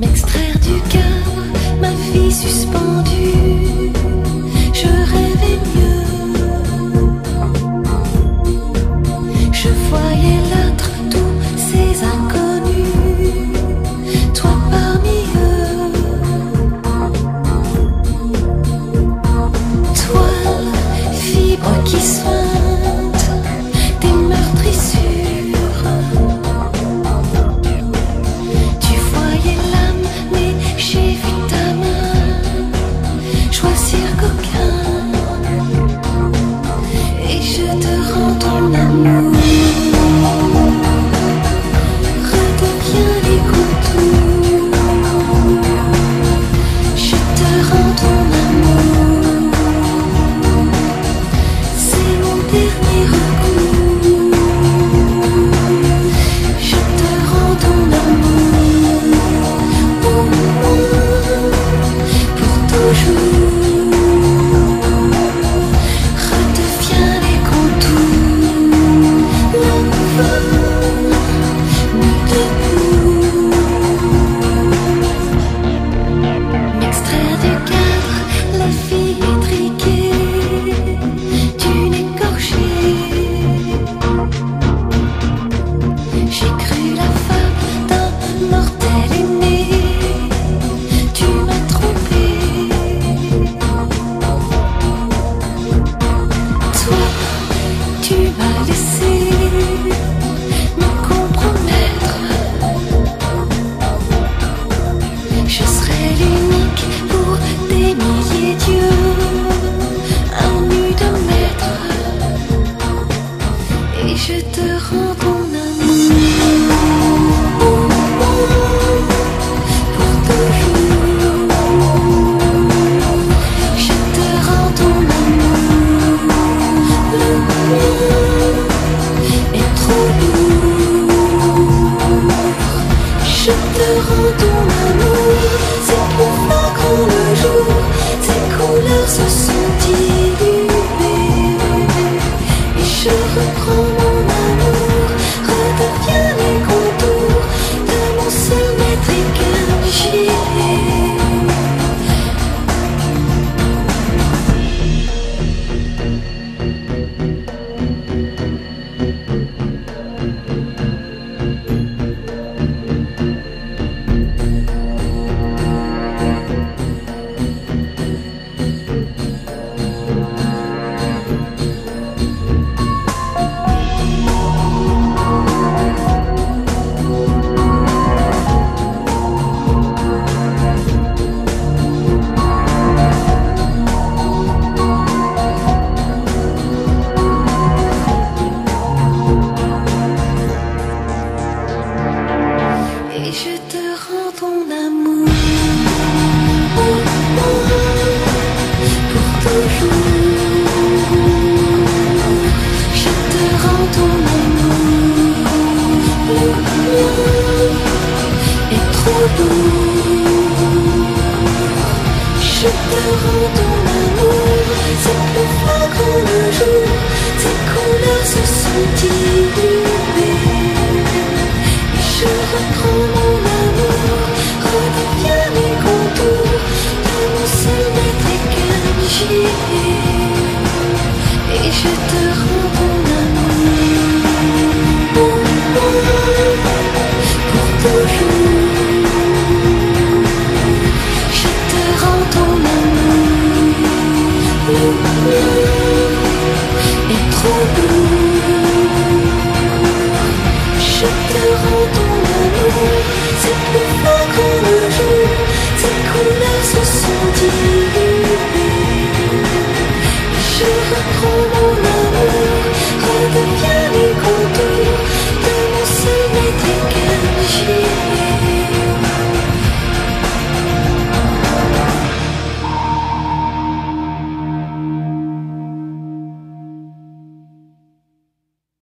M'extraire du cœur ma vie suspendue, je rêvais mieux. Je voyais l'autre. tu m'as laissé me compromettre. Je serai l'unique pour des milliers d'yeux, un de maître, et je te rends. et je te rends ton amour pour toujours. Je te rends ton amour, le mien et trop lourd. Je te rends ton amour, c'est plus flagrant le jour, tes couleurs se sont diluées.